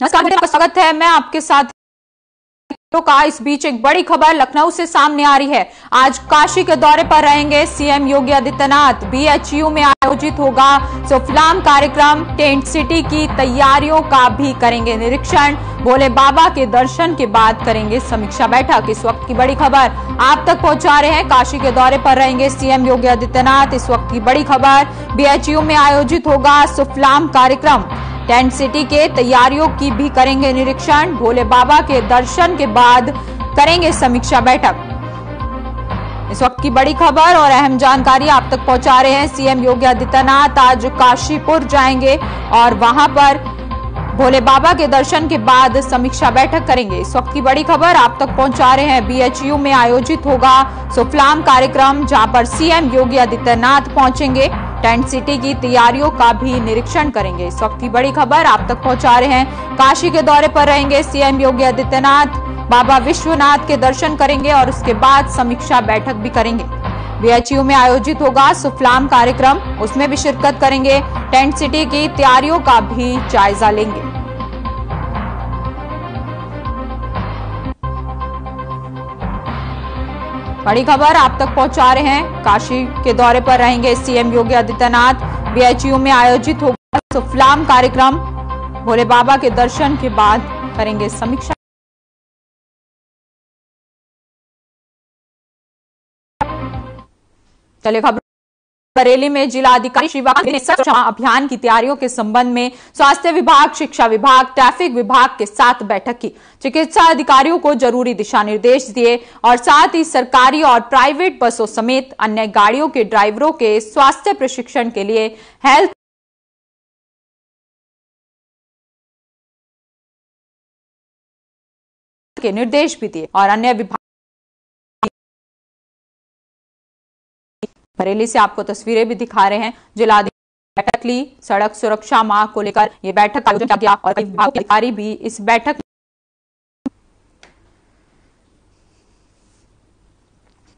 नमस्कार आपका स्वागत है। मैं आपके साथ तो का इस बीच एक बड़ी खबर लखनऊ से सामने आ रही है। आज काशी के दौरे पर रहेंगे सीएम योगी आदित्यनाथ। बीएचयू में आयोजित होगा। सुफलाम कार्यक्रम टेंट सिटी की तैयारियों का भी करेंगे निरीक्षण। भोले बाबा के दर्शन के बाद करेंगे समीक्षा बैठक। इस वक्त की बड़ी खबर आप तक पहुँचा रहे हैं। काशी के दौरे पर रहेंगे सीएम योगी आदित्यनाथ। इस वक्त की बड़ी खबर बीएचयू में आयोजित होगा। सुफलाम कार्यक्रम टेंट सिटी के तैयारियों की भी करेंगे निरीक्षण। भोले बाबा के दर्शन के बाद करेंगे समीक्षा बैठक। इस वक्त की बड़ी खबर और अहम जानकारी आप तक पहुँचा रहे हैं। सीएम योगी आदित्यनाथ आज काशीपुर जाएँगे और वहाँ पर भोले बाबा के दर्शन के बाद समीक्षा बैठक करेंगे। इस वक्त की बड़ी खबर आप तक पहुँचा रहे हैं। बीएचयू में आयोजित होगा सुफलाम कार्यक्रम, जहाँ पर सीएम योगी आदित्यनाथ पहुँचेंगे। टेंट सिटी की तैयारियों का भी निरीक्षण करेंगे। इस वक्त की बड़ी खबर आप तक पहुँचा रहे हैं। काशी के दौरे पर रहेंगे सीएम योगी आदित्यनाथ। बाबा विश्वनाथ के दर्शन करेंगे और उसके बाद समीक्षा बैठक भी करेंगे। बीएचयू में आयोजित होगा सुफलाम कार्यक्रम। उसमें भी शिरकत करेंगे। टेंट सिटी की तैयारियों का भी जायजा लेंगे। बड़ी खबर आप तक पहुँचा रहे हैं। काशी के दौरे पर रहेंगे सीएम योगी आदित्यनाथ। बीएचयू में आयोजित होगा सुफलाम कार्यक्रम। भोले बाबा के दर्शन के बाद करेंगे समीक्षा। चले खबर बरेली में जिला अधिकारी ने अभियान की तैयारियों के संबंध में स्वास्थ्य विभाग, शिक्षा विभाग, ट्रैफ़िक विभाग के साथ बैठक की। चिकित्सा अधिकारियों को ज़रूरी दिशा निर्देश दिए और साथ ही सरकारी और प्राइवेट बसों समेत अन्य गाड़ियों के ड्राइवरों के स्वास्थ्य प्रशिक्षण के लिए हेल्थ के निर्देश भी दिए और अन्य विभाग बरेली से आपको तस्वीरें भी दिखा रहे हैं। जिला बैठक ली, सड़क सुरक्षा माह को लेकर ये बैठक आयोजन किया गया और अधिकारी भी इस बैठक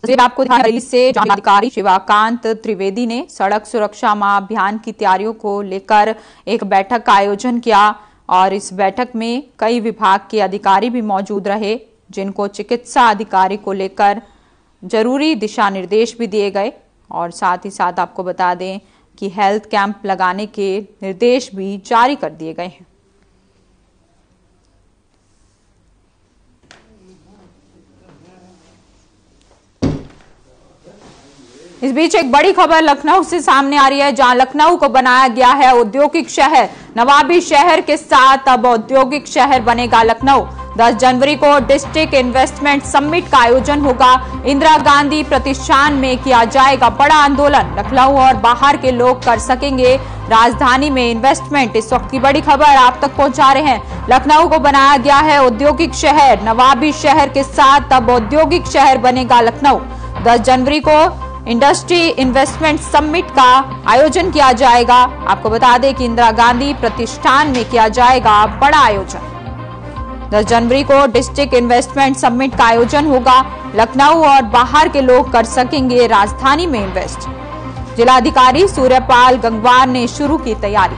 आपको दिखाई से अधिकारी शिवाकांत त्रिवेदी ने सड़क सुरक्षा माह अभियान की तैयारियों को लेकर एक बैठक का आयोजन किया और इस बैठक में कई विभाग के अधिकारी भी मौजूद रहे, जिनको चिकित्सा अधिकारी को लेकर ज़रूरी दिशा निर्देश भी दिए गए। और साथ ही साथ आपको बता दें कि हेल्थ कैंप लगाने के निर्देश भी जारी कर दिए गए हैं। इस बीच एक बड़ी खबर लखनऊ से सामने आ रही है, जहाँ लखनऊ को बनाया गया है औद्योगिक शहर। नवाबी शहर के साथ अब औद्योगिक शहर बनेगा लखनऊ। 10 जनवरी को डिस्ट्रिक्ट इन्वेस्टमेंट समिट का आयोजन होगा। इंदिरा गांधी प्रतिष्ठान में किया जाएगा बड़ा आंदोलन। लखनऊ और बाहर के लोग कर सकेंगे। राजधानी में इन्वेस्टमेंट। इस वक्त की बड़ी खबर आप तक पहुँचा रहे हैं। लखनऊ को बनाया गया है औद्योगिक शहर। नवाबी शहर के साथ अब औद्योगिक शहर बनेगा लखनऊ। दस जनवरी को इंडस्ट्री इन्वेस्टमेंट समिट का आयोजन किया जाएगा। आपको बता दें कि इंदिरा गांधी प्रतिष्ठान में किया जाएगा बड़ा आयोजन। 10 जनवरी को डिस्ट्रिक्ट इन्वेस्टमेंट समिट का आयोजन होगा। लखनऊ और बाहर के लोग कर सकेंगे राजधानी में इन्वेस्ट। जिलाधिकारी सूर्यपाल गंगवार ने शुरू की तैयारी।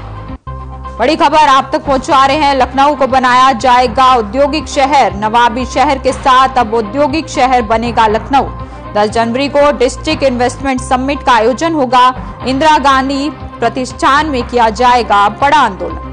बड़ी खबर आप तक पहुँचा रहे हैं। लखनऊ को बनाया जाएगा औद्योगिक शहर। नवाबी शहर के साथ अब औद्योगिक शहर बनेगा लखनऊ। 10 जनवरी को डिस्ट्रिक्ट इन्वेस्टमेंट समिट का आयोजन होगा। इंदिरा गांधी प्रतिष्ठान में किया जाएगा बड़ा आंदोलन।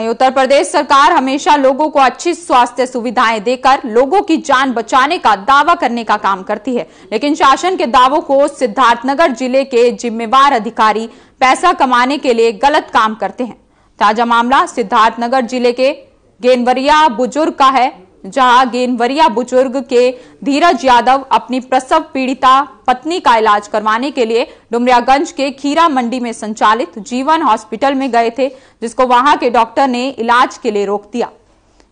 वहीं उत्तर प्रदेश सरकार हमेशा लोगों को अच्छी स्वास्थ्य सुविधाएँ देकर लोगों की जान बचाने का दावा करने का काम करती है। लेकिन शासन के दावों को सिद्धार्थनगर ज़िले के जिम्मेवार अधिकारी पैसा कमाने के लिए गलत काम करते हैं। ताज़ा मामला सिद्धार्थनगर ज़िले के गेनवरिया बुज़ुर्ग का है। जहाँ गेंदवरिया बुज़ुर्ग के धीरज यादव अपनी प्रसव पीड़िता पत्नी का इलाज करवाने के लिए डुमरियागंज के खीरा मंडी में संचालित जीवन हॉस्पिटल में गए थे, जिसको वहाँ के डॉक्टर ने इलाज के लिए रोक दिया।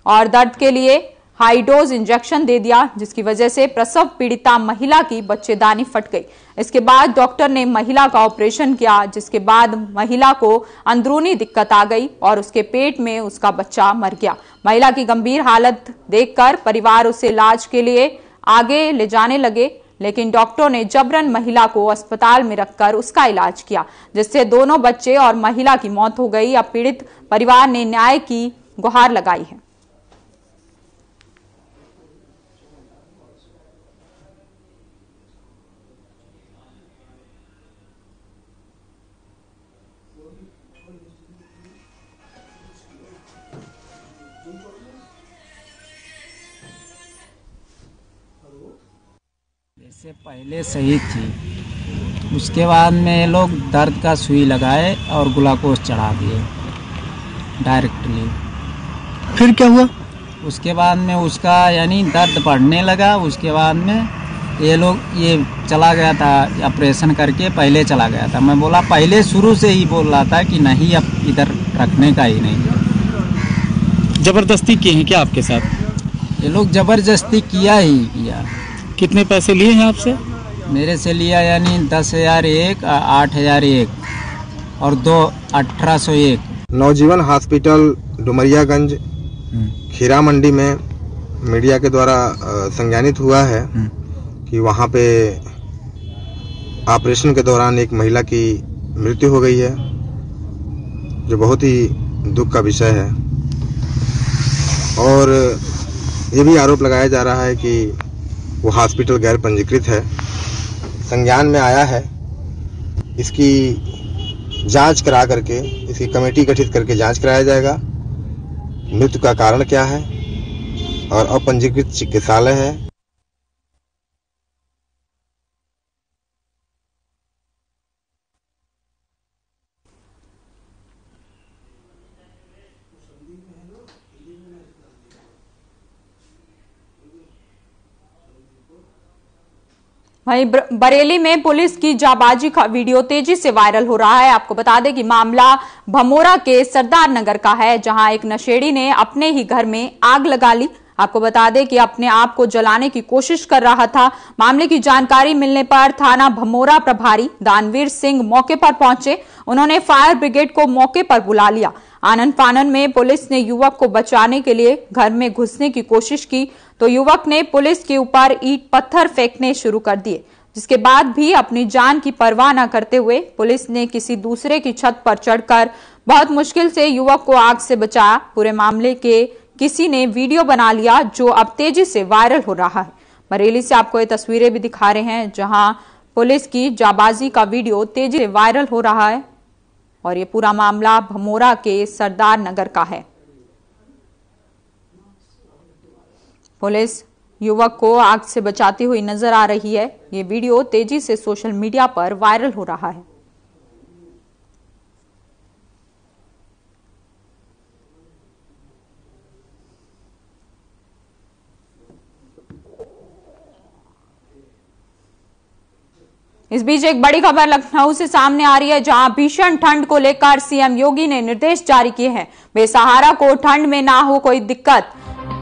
और दर्द के लिए हाई डोज इंजेक्शन दे दिया, जिसकी वजह से प्रसव पीड़िता महिला की बच्चेदानी फट गई। इसके बाद डॉक्टर ने महिला का ऑपरेशन किया, जिसके बाद महिला को अंदरूनी दिक्कत आ गई और उसके पेट में उसका बच्चा मर गया। महिला की गंभीर हालत देखकर परिवार उसे इलाज के लिए आगे ले जाने लगे, लेकिन डॉक्टरों ने जबरन महिला को अस्पताल में रखकर उसका इलाज किया, जिससे दोनों बच्चे और महिला की मौत हो गई। अब पीड़ित परिवार ने न्याय की गुहार लगाई है। इससे पहले सही थी। उसके बाद में ये लोग दर्द का सुई लगाए और ग्लूकोज चढ़ा दिए डायरेक्टली फिर क्या हुआ? उसके बाद में उसका यानी दर्द बढ़ने लगा। उसके बाद में ये लोग ये चला गया था ऑपरेशन करके पहले चला गया था। मैं बोला पहले शुरू से ही बोल रहा था कि नहीं अब इधर रखने का ही नहीं। ज़बरदस्ती किए है क्या आपके साथ? ये लोग ज़बरदस्ती किया ही कितने पैसे लिए हैं आपसे? मेरे से लिया यानी दस हज़ार एक आठ हज़ार एक और दो अठारह सौ एक। नवजीवन हॉस्पिटल डुमरियागंज खीरा मंडी में मीडिया के द्वारा संज्ञानित हुआ है कि वहाँ पे ऑपरेशन के दौरान एक महिला की मृत्यु हो गई है जो बहुत ही दुख का विषय है। और ये भी आरोप लगाया जा रहा है कि वो हॉस्पिटल गैर पंजीकृत है। संज्ञान में आया है, इसकी जाँच करा करके, इसकी कमेटी गठित करके जाँच कराया जाएगा। मृत्यु का कारण क्या है? और अपंजीकृत चिकित्सालय है वहीं बरेली में पुलिस की जाबाजी का वीडियो तेज़ी से वायरल हो रहा है। आपको बता दें कि मामला भमोरा के सरदार नगर का है, जहाँ एक नशेड़ी ने अपने ही घर में आग लगा ली। आपको बता दें कि अपने आप को जलाने की कोशिश कर रहा था। मामले की जानकारी मिलने पर थाना भमोरा प्रभारी दानवीर सिंह मौके पर पहुँचे। उन्होंने फायर ब्रिगेड को मौके पर बुला लिया। आनंद फानन में पुलिस ने युवक को बचाने के लिए घर में घुसने की कोशिश की तो युवक ने पुलिस के ऊपर ईट पत्थर फेंकने शुरू कर दिए। जिसके बाद भी अपनी जान की परवाह न करते हुए पुलिस ने किसी दूसरे की छत पर चढ़कर बहुत मुश्किल से युवक को आग से बचाया। पूरे मामले के किसी ने वीडियो बना लिया जो अब तेज़ी से वायरल हो रहा है। बरेली से आपको ये तस्वीरें भी दिखा रहे हैं, जहाँ पुलिस की जाबाजी का वीडियो तेज़ी से वायरल हो रहा है। और ये पूरा मामला भमोरा के सरदार नगर का है। पुलिस युवक को आग से बचाती हुई नज़र आ रही है। ये वीडियो तेज़ी से सोशल मीडिया पर वायरल हो रहा है। इस बीच एक बड़ी खबर लखनऊ से सामने आ रही है, जहाँ भीषण ठंड को लेकर सीएम योगी ने निर्देश जारी किए हैं। बेसहारा को ठंड में ना हो कोई दिक्कत।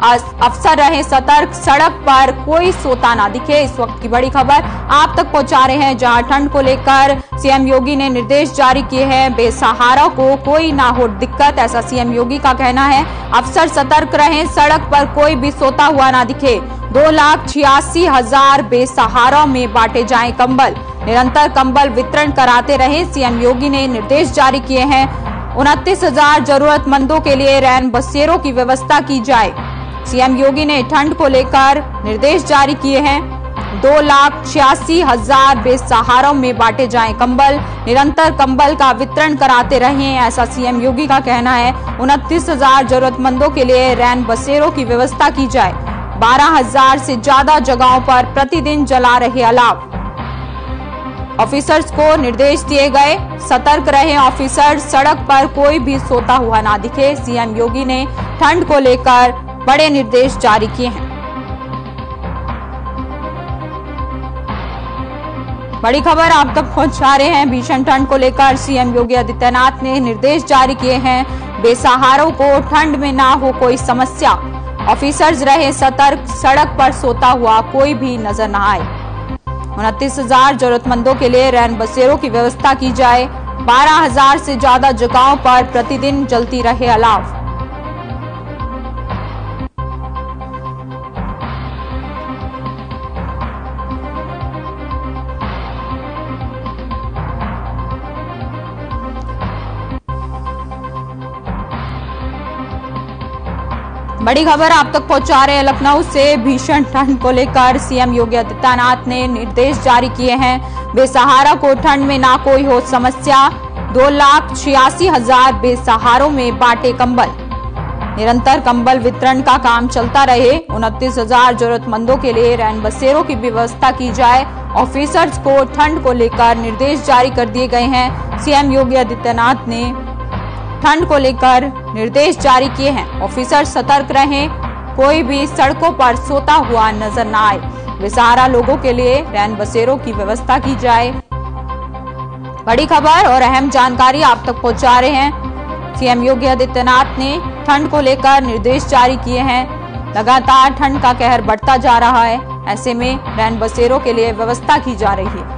अफसर रहे सतर्क, सड़क पर कोई सोता ना दिखे। इस वक्त की बड़ी खबर आप तक पहुँचा रहे हैं, जहाँ ठंड को लेकर सीएम योगी ने निर्देश जारी किए हैं। बेसहारा को कोई ना हो दिक्कत, ऐसा सीएम योगी का कहना है। अफसर सतर्क रहे, सड़क पर कोई भी सोता हुआ ना दिखे। दो लाख छियासी हज़ार बेसहाराओं में बांटे जाए कंबल। निरंतर कंबल वितरण कराते रहे। सीएम योगी ने निर्देश जारी किए हैं। उनतीस हज़ार जरूरतमंदों के लिए रैन बसेरों की व्यवस्था की जाए। सीएम योगी ने ठंड को लेकर निर्देश जारी किए हैं। दो लाख छियासी हज़ार बेसहारों में बांटे जाए कंबल। निरंतर कंबल का वितरण कराते रहे, ऐसा सीएम योगी का कहना है। उनतीस हज़ार जरूरतमंदों के लिए रैन बसेरों की व्यवस्था की जाए। बारह हज़ार से ज़्यादा जगहों पर प्रतिदिन जला रहे अलाव। ऑफिसर्स को निर्देश दिए गए। सतर्क रहे ऑफिसर सड़क पर कोई भी सोता हुआ ना दिखे। सीएम योगी ने ठंड को लेकर बड़े निर्देश जारी किए हैं। बड़ी खबर आप तक पहुँचा रहे हैं। भीषण ठंड को लेकर सीएम योगी आदित्यनाथ ने निर्देश जारी किए हैं। बेसहारों को ठंड में ना हो कोई समस्या। ऑफिसर्स रहे सतर्क। सड़क पर सोता हुआ कोई भी नज़र न आए। उनतीस हज़ार जरूरतमंदों के लिए रैन बसेरों की व्यवस्था की जाए। बारह हज़ार से ज़्यादा जगहों पर प्रतिदिन जलती रहे अलाव बड़ी खबर आप तक पहुँचा रहे हैं लखनऊ से। भीषण ठंड को लेकर सीएम योगी आदित्यनाथ ने निर्देश जारी किए हैं। बेसहारा को ठंड में ना कोई हो समस्या। दो लाख छियासी हज़ार बेसहारों में बांटे कंबल। निरंतर कंबल वितरण का काम चलता रहे। उनतीस हज़ार जरूरतमंदों के लिए रैन बसेरों की व्यवस्था की जाए। ऑफिसर्स को ठंड को लेकर निर्देश जारी कर दिए गए हैं। सीएम योगी आदित्यनाथ ने ठंड को लेकर निर्देश जारी किए हैं। ऑफिसर सतर्क रहें, कोई भी सड़कों पर सोता हुआ नज़र न आए। बेसहारा लोगों के लिए रैन बसेरों की व्यवस्था की जाए। बड़ी खबर और अहम जानकारी आप तक पहुँचा रहे हैं। सीएम योगी आदित्यनाथ ने ठंड को लेकर निर्देश जारी किए हैं। लगातार ठंड का कहर बढ़ता जा रहा है। ऐसे में रैन बसेरों के लिए व्यवस्था की जा रही है।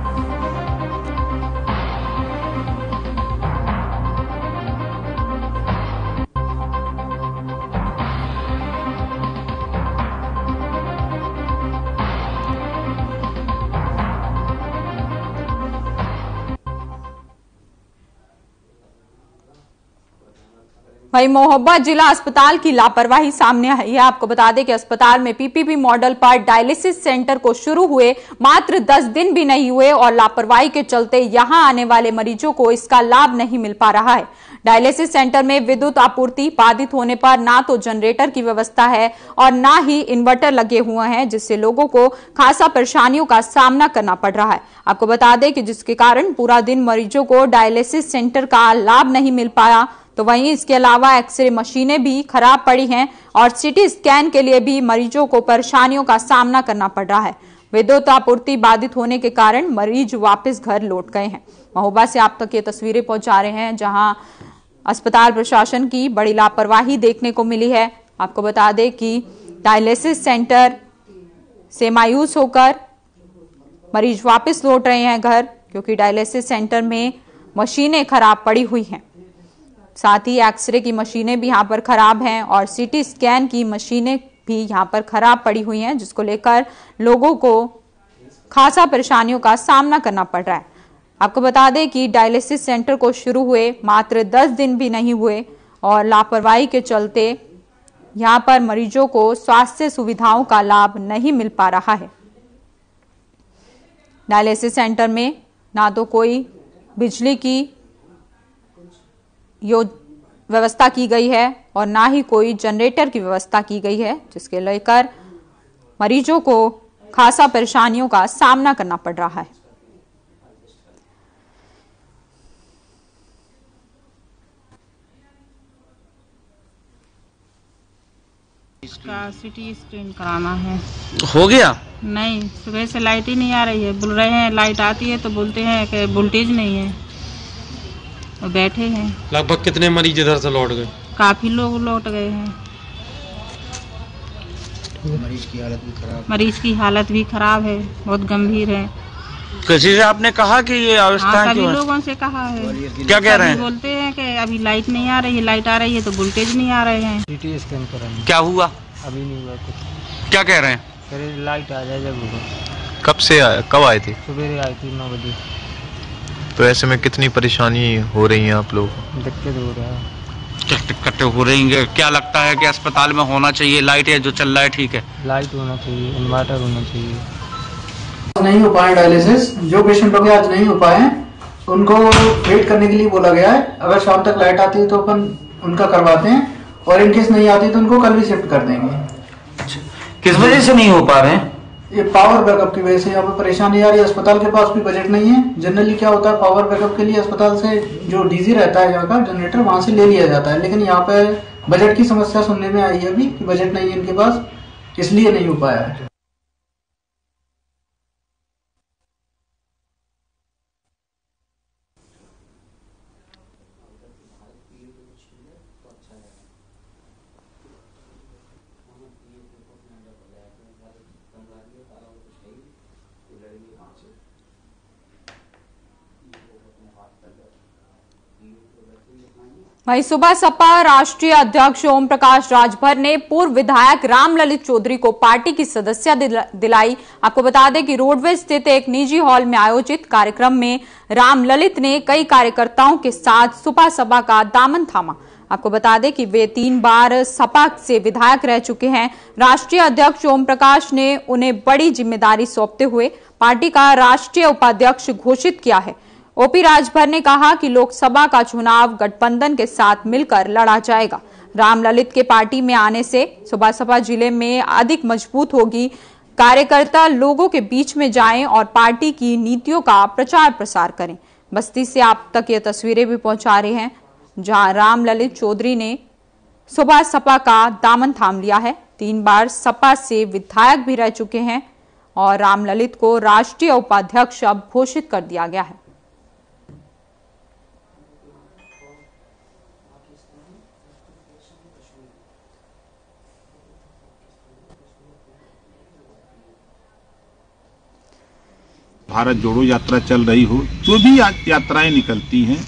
वहीं मोहब्बत जिला अस्पताल की लापरवाही सामने आई है। आपको बता दें कि अस्पताल में पीपीपी मॉडल पर डायलिसिस सेंटर को शुरू हुए, मात्र 10 दिन भी नहीं हुए और लापरवाही के चलते यहाँ आने वाले मरीजों को इसका लाभ नहीं मिल पा रहा है। डायलिसिस सेंटर में विद्युत आपूर्ति बाधित होने पर ना तो जनरेटर की व्यवस्था है और ना ही इन्वर्टर लगे हुए हैं, जिससे लोगों को खासा परेशानियों का सामना करना पड़ रहा है। आपको बता दें कि जिसके कारण पूरा दिन मरीजों को डायलिसिस सेंटर का लाभ नहीं मिल पाया तो वहीं इसके अलावा एक्सरे मशीनें भी खराब पड़ी हैं और सिटी स्कैन के लिए भी मरीजों को परेशानियों का सामना करना पड़ रहा है। विद्युत आपूर्ति बाधित होने के कारण मरीज़ वापस घर लौट गए हैं। महोबा से आप तक ये तस्वीरें पहुँचा रहे हैं, जहाँ अस्पताल प्रशासन की बड़ी लापरवाही देखने को मिली है। आपको बता दें कि डायलिसिस सेंटर से मायूस होकर मरीज़ वापस लौट रहे हैं घर, क्योंकि डायलिसिस सेंटर में मशीनें खराब पड़ी हुई हैं। साथ ही एक्सरे की मशीनें भी यहाँ पर खराब हैं और सीटी स्कैन की मशीनें भी यहाँ पर खराब पड़ी हुई हैं, जिसको लेकर लोगों को खासा परेशानियों का सामना करना पड़ रहा है। आपको बता दें कि डायलिसिस सेंटर को शुरू हुए मात्र 10 दिन भी नहीं हुए और लापरवाही के चलते यहाँ पर मरीजों को स्वास्थ्य सुविधाओं का लाभ नहीं मिल पा रहा है। डायलिसिस सेंटर में ना तो कोई बिजली की यो व्यवस्था की गई है और ना ही कोई जनरेटर की व्यवस्था की गई है जिसके लेकर मरीजों को खासा परेशानियों का सामना करना पड़ रहा है। इसका सिटी स्कैन कराना है। हो गया? नहीं सुबह से लाइट ही नहीं आ रही है। बोल रहे हैं लाइट आती है तो बोलते हैं कि वोल्टेज नहीं है। और बैठे हैं। लगभग कितने मरीज़ इधर से लौट गए? काफ़ी लोग लौट गए हैं। मरीज़ की हालत भी खराब। है बहुत गंभीर है। किसी से आपने कहा कि ये हाँ अवस्था सभी है लोगों से कहा है। क्या कह रहे हैं? बोलते हैं कि अभी लाइट नहीं आ रही है लाइट आ रही है तो वोल्टेज नहीं आ रहे हैं। सिटी स्कैन कराना। क्या हुआ? अभी नहीं हुआ कुछ। क्या कह रहे हैं? लाइट आ जाए जब होगा। कब से आया? कब आए थे? सवेरे आई थी नौ बजे। तो ऐसे में कितनी परेशानी हो रही है आप लोगों को? दिक्कत हो रहा है। दिक्कतें हो रही हैं। क्या लगता है कि अस्पताल में होना चाहिए? लाइट है जो चल रहा है ठीक है। लाइट होना चाहिए इन्वर्टर होना चाहिए। नहीं हो पाए डायलिसिस। जो पेशेंट लोग आज नहीं हो पाए उनको वेट करने के लिए बोला गया है। अगर शाम तक लाइट आती है तो अपन उनका करवाते हैं। और इनकेस नहीं आती तो उनको कल भी शिफ्ट कर देंगे। किस वजह से नहीं हो पा रहे हैं? ये पावर बैकअप की वजह से यहाँ पे परेशानी आ रही है। अस्पताल के पास भी बजट नहीं है। जनरली क्या होता है पावर बैकअप के लिए अस्पताल से जो डीजी रहता है यहाँ का जनरेटर वहाँ से ले लिया जाता है। लेकिन यहाँ पे बजट की समस्या सुनने में आई है अभी कि बजट नहीं है इनके पास, इसलिए नहीं हो पाया। है वहीं सुबह सपा राष्ट्रीय अध्यक्ष ओम प्रकाश राजभर ने पूर्व विधायक रामललित चौधरी को पार्टी की सदस्यता दिलाई। आपको बता दें कि रोडवेज़ स्थित एक निजी हॉल में आयोजित कार्यक्रम में रामललित ने कई कार्यकर्ताओं के साथ सुबह सपा का दामन थामा। आपको बता दें कि वे तीन बार सपा से विधायक रह चुके हैं। राष्ट्रीय अध्यक्ष ओम प्रकाश ने उन्हें बड़ी ज़िम्मेदारी सौंपते हुए पार्टी का राष्ट्रीय उपाध्यक्ष घोषित किया है। ओपी राजभर ने कहा कि लोकसभा का चुनाव गठबंधन के साथ मिलकर लड़ा जाएगा। रामललित के पार्टी में आने से सुबह ज़िले में अधिक मज़बूत होगी। कार्यकर्ता लोगों के बीच में जाएँ और पार्टी की नीतियों का प्रचार प्रसार करें। बस्ती से आप तक ये तस्वीरें भी पहुँचा रहे हैं, जहाँ रामललित चौधरी ने सुबह सपा का दामन थाम लिया है। तीन बार सपा से विधायक भी रह चुके हैं और रामललित को राष्ट्रीय उपाध्यक्ष अब घोषित कर दिया गया है। भारत जोड़ो यात्रा चल रही हो, जो भी यात्राएँ निकलती हैं,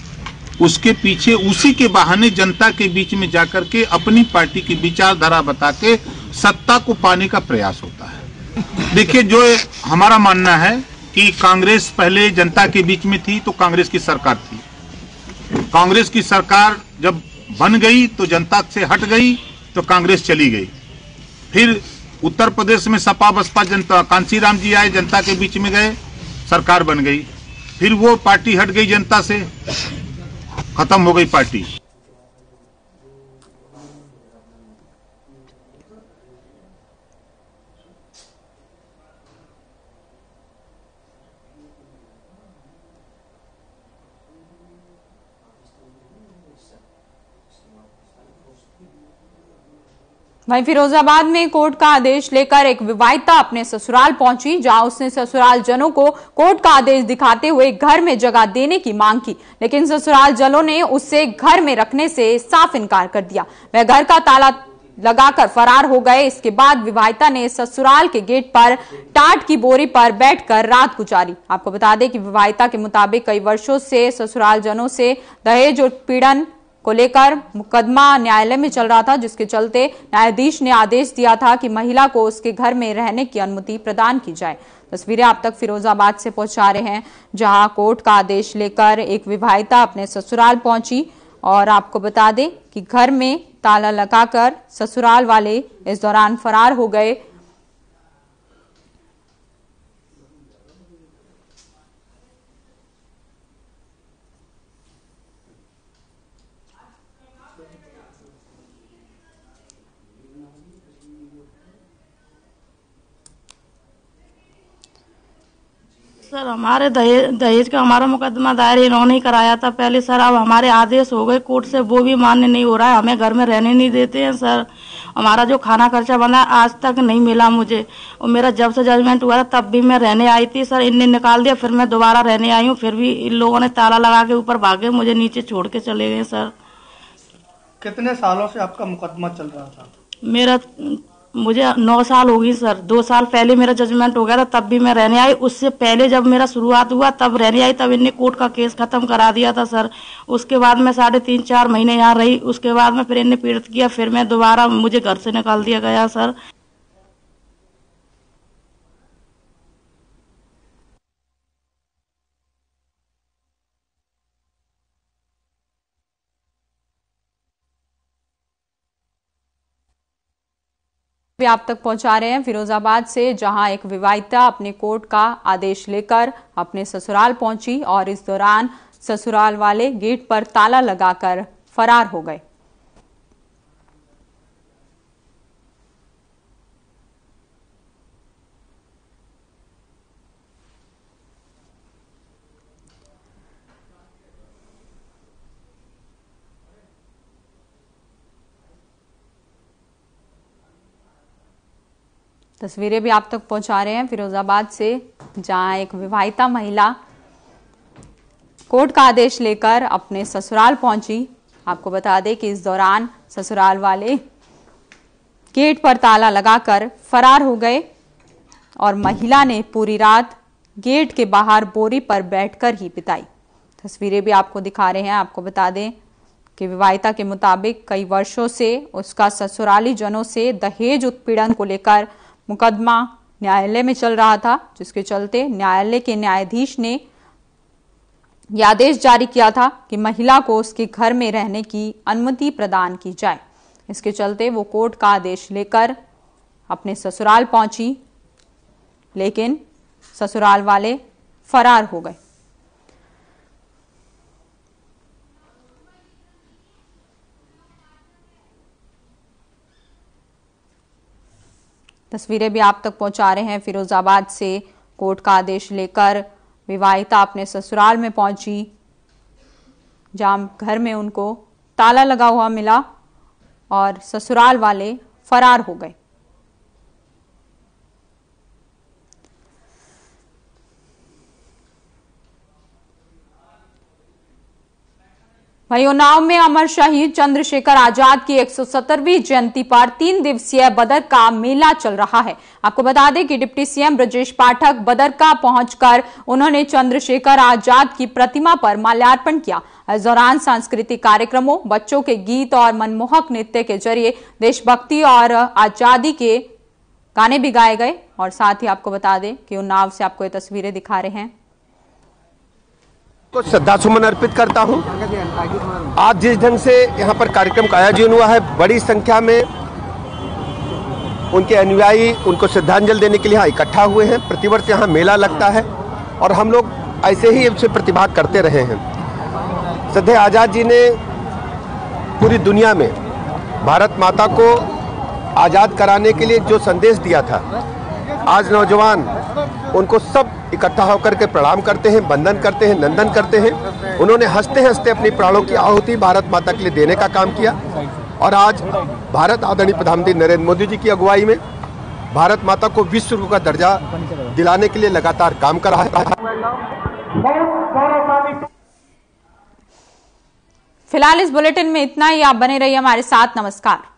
उसके पीछे उसी के बहाने जनता के बीच में जाकर के अपनी पार्टी की विचारधारा बता के सत्ता को पाने का प्रयास होता है। देखिए, जो हमारा मानना है कि कांग्रेस पहले जनता के बीच में थी तो कांग्रेस की सरकार थी। कांग्रेस की सरकार जब बन गई तो जनता से हट गई तो कांग्रेस चली गई। फिर उत्तर प्रदेश में सपा बसपा जनता, कांसीराम जी आए, जनता के बीच में गए सरकार बन गई। फिर वो पार्टी हट गई जनता से। खत्म हो गई पार्टी। वहीं फिरोजाबाद में कोर्ट का आदेश लेकर एक विवाहिता अपने ससुराल पहुँची, जहाँ उसने ससुराल जनों को कोर्ट का आदेश दिखाते हुए घर में जगह देने की मांग की। लेकिन ससुराल जनों ने उससे घर में रखने से साफ़ इनकार कर दिया। वह घर का ताला लगाकर फरार हो गए। इसके बाद विवाहिता ने ससुराल के गेट पर टाट की बोरी पर बैठकर रात गुजारी। आपको बता दें कि विवाहिता के मुताबिक कई वर्षों से ससुराल जनों से दहेज उत्पीड़न को लेकर मुकदमा न्यायालय में चल रहा था, जिसके चलते न्यायाधीश ने आदेश दिया था कि महिला को उसके घर में रहने की अनुमति प्रदान की जाए। तस्वीरें आप तक फिरोजाबाद से पहुँचा रहे हैं, जहाँ कोर्ट का आदेश लेकर एक विवाहिता अपने ससुराल पहुँची और आपको बता दें कि घर में ताला लगाकर ससुराल वाले इस दौरान फरार हो गए। सर हमारे दहेज दहेज का हमारा मुकदमा दायर इन्होंने ही कराया था पहले सर। अब हमारे आदेश हो गए कोर्ट से वो भी मान्य नहीं हो रहा है। हमें घर में रहने नहीं देते हैं सर। हमारा जो खाना खर्चा बना आज तक नहीं मिला मुझे। और मेरा जब से जजमेंट हुआ था तब भी मैं रहने आई थी सर। इनने निकाल दिया फिर मैं दोबारा रहने आई हूँ। फिर भी इन लोगों ने ताला लगा के ऊपर भागे मुझे नीचे छोड़ के चले गए सर। कितने सालों से आपका मुकदमा चल रहा था? मेरा मुझे नौ साल हो गई सर। दो साल पहले मेरा जजमेंट हो गया था, तब भी मैं रहने आई। उससे पहले जब मेरा शुरुआत हुआ, तब रहने आई, तब इनने कोर्ट का केस खत्म करा दिया था सर। उसके बाद मैं साढ़े तीन, चार महीने यहाँ रही। उसके बाद में फिर इनने पीड़ित किया, फिर मैं दोबारा मुझे घर से निकाल दिया गया सर। भी आप तक पहुँचा रहे हैं फिरोजाबाद से, जहाँ एक विवाहिता अपने कोर्ट का आदेश लेकर अपने ससुराल पहुँची और इस दौरान ससुराल वाले गेट पर ताला लगाकर फरार हो गए। तस्वीरें भी आप तक पहुँचा रहे हैं। फिरोजाबाद से जहाँ एक विवाहिता महिला कोर्ट का आदेश लेकर अपने ससुराल पहुँची। आपको बता दें कि इस दौरान ससुराल वाले गेट पर ताला लगाकर फरार हो गए और महिला ने पूरी रात गेट के बाहर बोरी पर बैठकर ही बिताई। तस्वीरें भी आपको दिखा रहे हैं। आपको बता दें कि विवाहिता के मुताबिक कई वर्षों से उसका ससुराली जनों से दहेज उत्पीड़न को लेकर मुकदमा न्यायालय में चल रहा था, जिसके चलते न्यायालय के न्यायाधीश ने यह आदेश जारी किया था कि महिला को उसके घर में रहने की अनुमति प्रदान की जाए। इसके चलते वो कोर्ट का आदेश लेकर अपने ससुराल पहुँची, लेकिन ससुराल वाले फरार हो गए। तस्वीरें भी आप तक पहुँचा रहे हैं। फिरोजाबाद से कोर्ट का आदेश लेकर विवाहिता अपने ससुराल में पहुँची। जहाँ घर में उनको ताला लगा हुआ मिला और ससुराल वाले फरार हो गए। वहीं उन्नाव में अमर शहीद चंद्रशेखर आज़ाद की 170वीं जयंती पर तीन दिवसीय बदर का मेला चल रहा है। आपको बता दें कि डिप्टी सीएम ब्रजेश पाठक बदरका पहुंचकर उन्होंने चंद्रशेखर आज़ाद की प्रतिमा पर माल्यार्पण किया। इस दौरान सांस्कृतिक कार्यक्रमों, बच्चों के गीत और मनमोहक नृत्य के ज़रिए देशभक्ति और आज़ादी के गाने भी गाए गए। और साथ ही आपको बता दें कि उन्नाव से आपको ये तस्वीरें दिखा रहे हैं। को श्रद्धा सुमन अर्पित करता हूँ। आज जिस ढंग से यहाँ पर कार्यक्रम का आयोजन हुआ है, बड़ी संख्या में उनके अनुयायी उनको श्रद्धांजलि देने के लिए यहाँ इकट्ठा हुए हैं। प्रतिवर्ष यहाँ मेला लगता है और हम लोग ऐसे ही उससे प्रतिभाग करते रहे हैं। श्रद्धे आज़ाद जी ने पूरी दुनिया में भारत माता को आज़ाद कराने के लिए जो संदेश दिया था, आज नौजवान उनको सब इकट्ठा होकर के प्रणाम करते हैं बंधन करते हैं, नंदन करते हैं। उन्होंने हँसते हँसते अपनी प्राणों की आहुति भारत माता के लिए देने का काम किया। और आज भारत आदरणीय प्रधानमंत्री नरेंद्र मोदी जी की अगुवाई में भारत माता को विश्व का दर्जा दिलाने के लिए लगातार काम कर रहा है। फ़िलहाल इस बुलेटिन में इतना ही। आप बने रहिए हमारे साथ। नमस्कार।